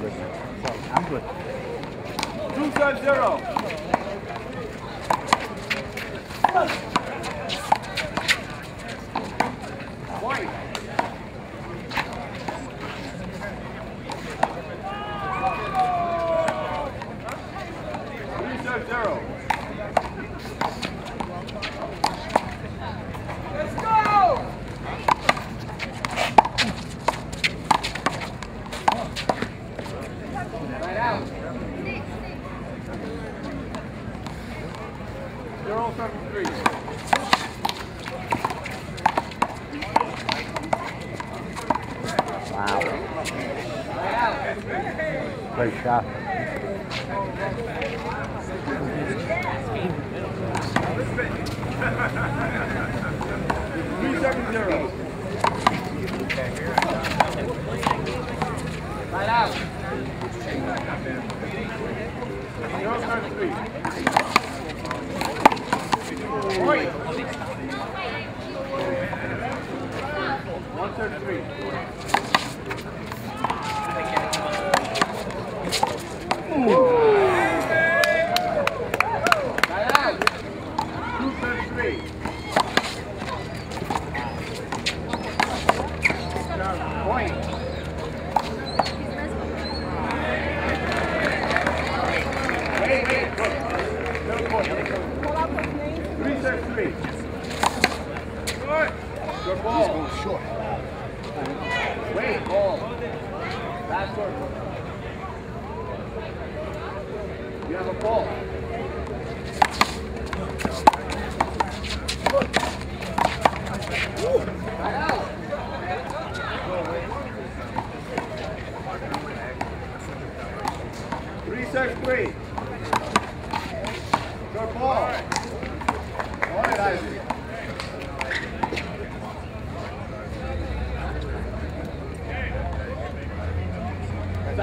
good. I'm good. Two times zero. planchar. Last word.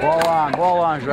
Bola, bola, Anjo.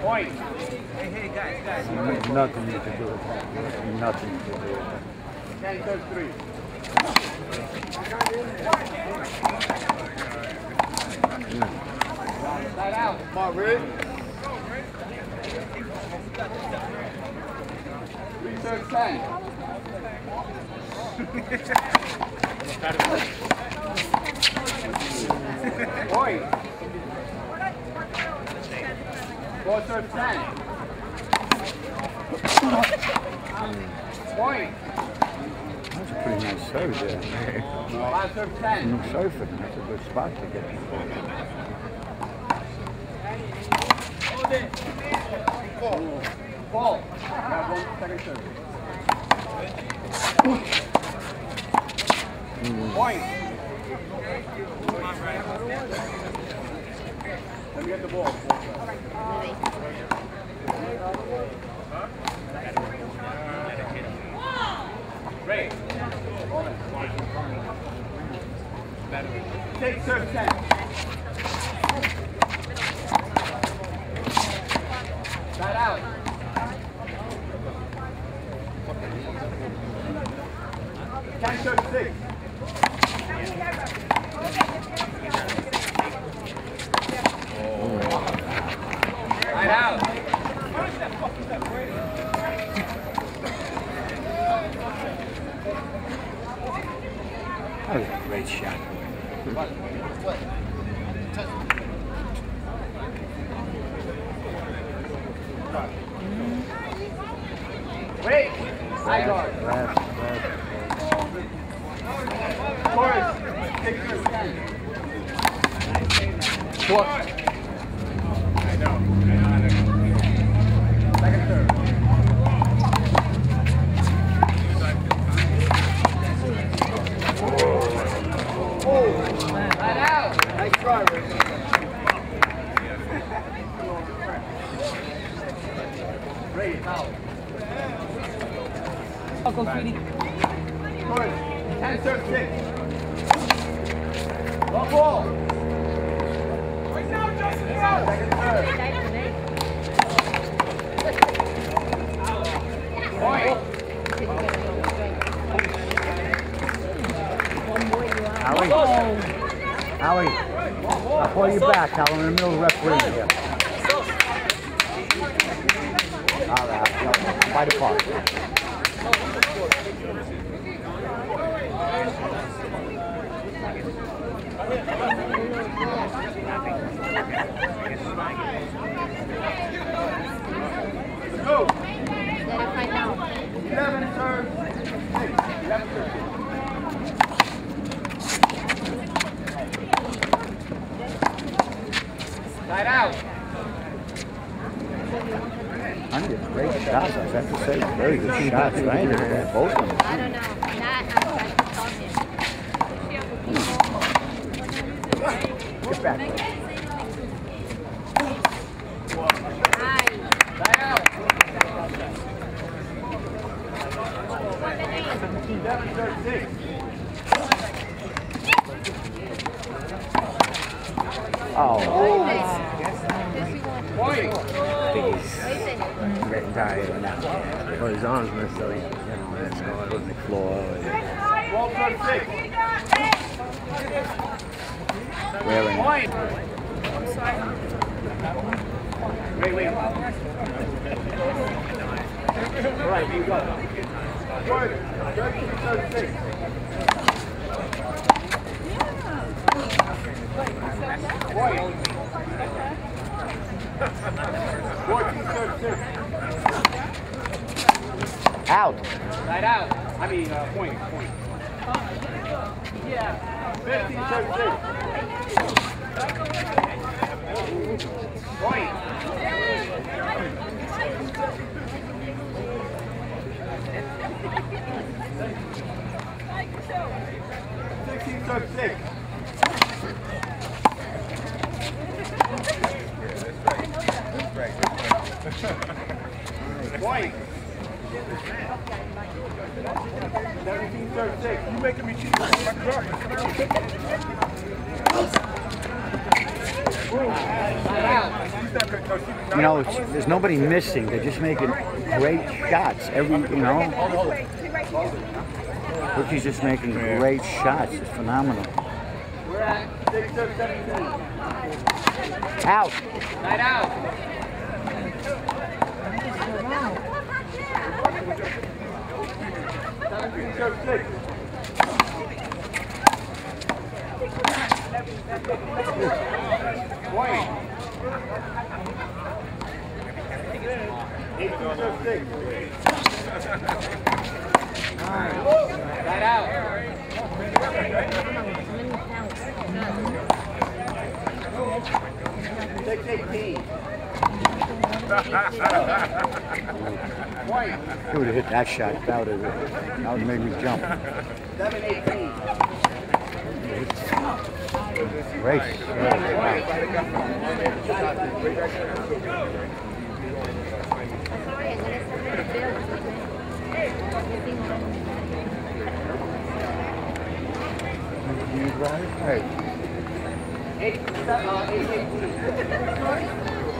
Point. Hey, hey, guys, guys. Nothing you can do with that. Nothing you can do with that. three. Side out. Come on, Rick. Three serves Four. Point. That's a pretty nice serve there. Five serve ten. No serve That's a good spot to get. Hold it. Four. Four. Now one second serve. Point. Get the ball. Great. Take serve 10. Side out. Ten serve six. Side out. That was a great shot. Wait. Side guard. Chorus. Take serve ten. Second serve. Side out. Nice try, Rick. Great, out. Uncle Sweetie. Chorus. Ten serve six. Long ball. Second serve. Point. Howie, I'll pull you back. I'm in uh, the middle of refereeing here. All right, fight apart. Go. Eleven serve six. Eleven serve six. Side out. I need great shots. I have to say, very good shots. Right there, both of them. I don't know. Not outside the target. Get back. Nice. Side out. Eleven serve six. Oh, Point. great guy. Well, his arms messed up. You know, that's going on floor. Twelve serve six. Wearing. Wait, wait. All right, you go. Good. Six. Out. Right out. I mean, uh, point, point. Yeah. 50, 32. Point. Sixteen, thirty-six. Yeah, that's right. That's Point. You making me know, there's nobody missing. They're just making great shots. Every, you know, Rookie's just making great shots. It's phenomenal. Out. Night out. Take 18. He would have hit that shot. That would have that would have made me jump. Race. Hey.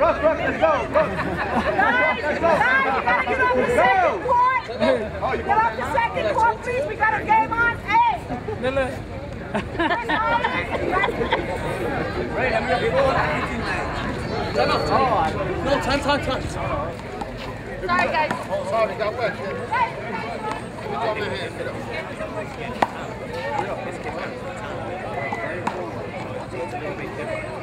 Russ, Russ, let's go. Russ. Guys, guys, you gotta get off the second court. Oh, you Get off the second court, please. We got a game on. Hey. No, time, time, time. Sorry, guys. Sorry, got wet. Put on your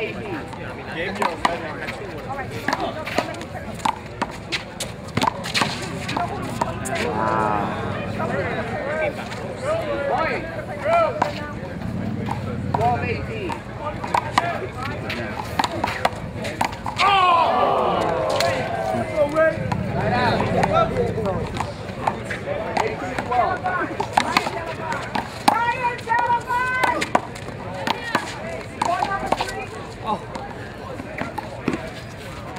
eighteen. White. Twelve, eighteen. Right out. Eighteen, twelve. Fire, gentlemen. Court number three.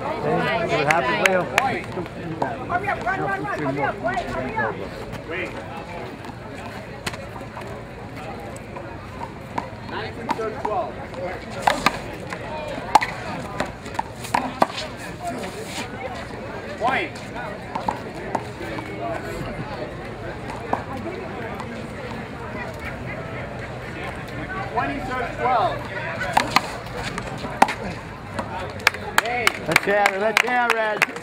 What happened, Leo? Hurry up, run, run, run. Hurry up, wait, hurry up. Nineteen, serve, twelve. White. Twenty, serve, twelve. Let's have it. Let's have it.